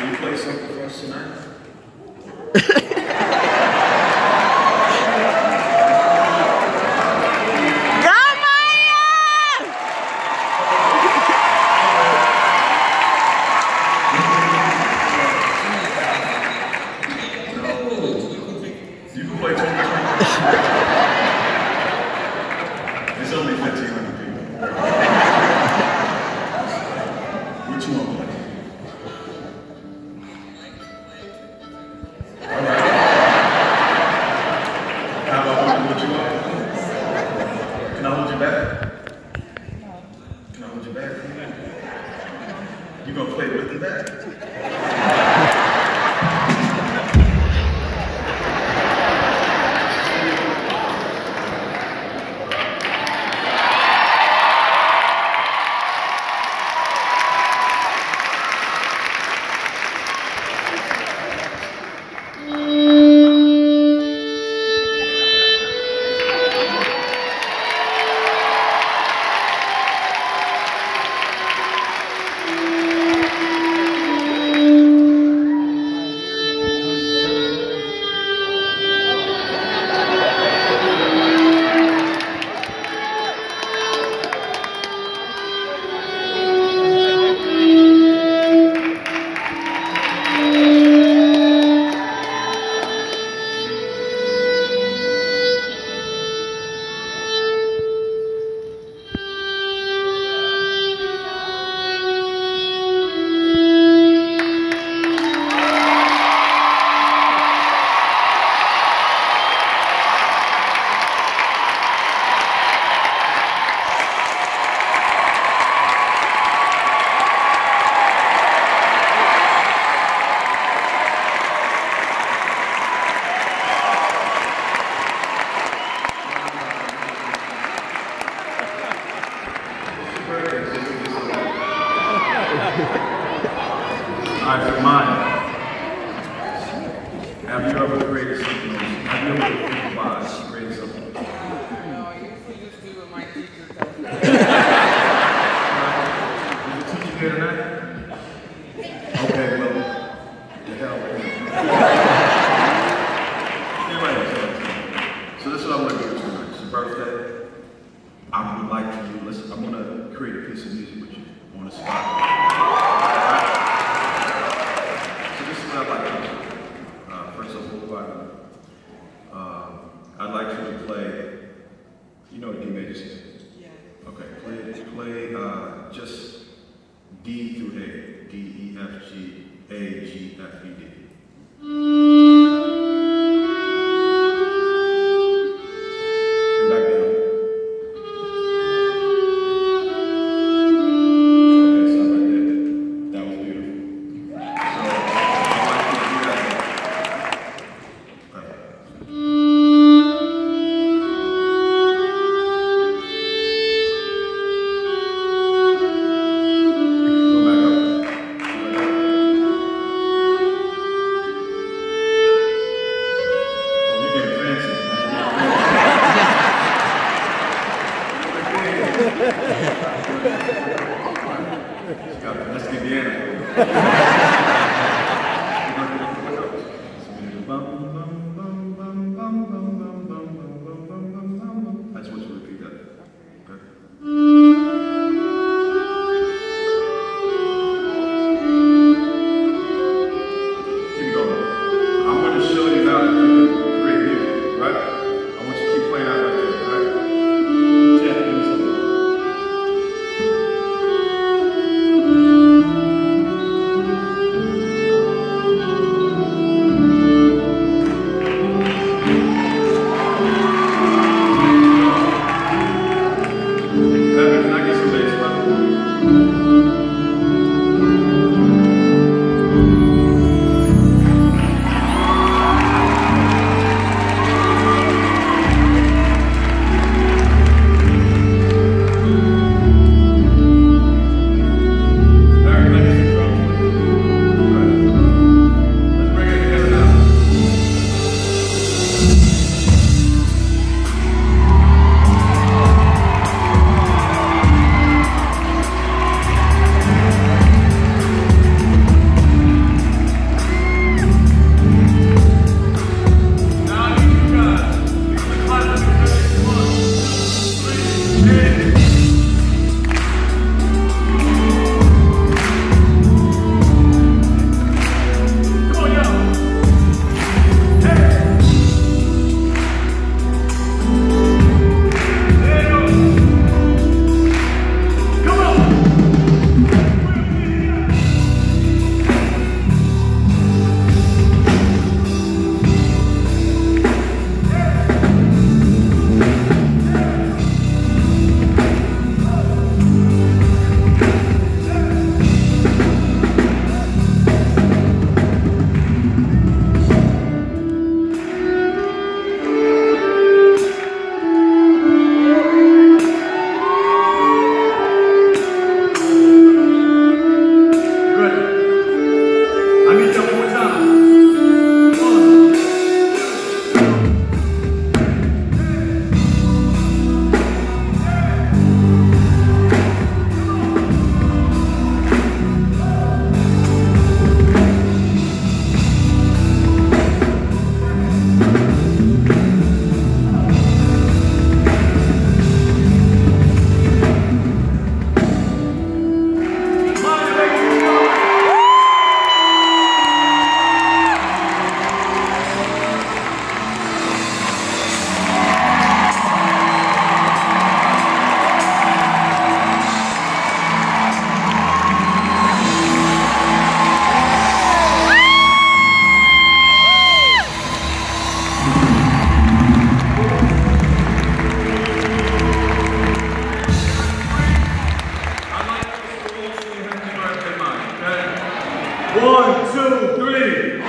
Will you play something for us tonight? gonna play with me back? For mine. Have you ever created something? Have you ever improvised, created something? Did the teacher here tonight? Okay, well, the hell. with him. Anyway, so this is what I'm gonna do tonight. It's your birthday. I would like for you, listen, I'm gonna create a piece of music with you on the spot. One, two, three.